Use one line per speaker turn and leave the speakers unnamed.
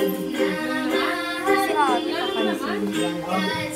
Si ate.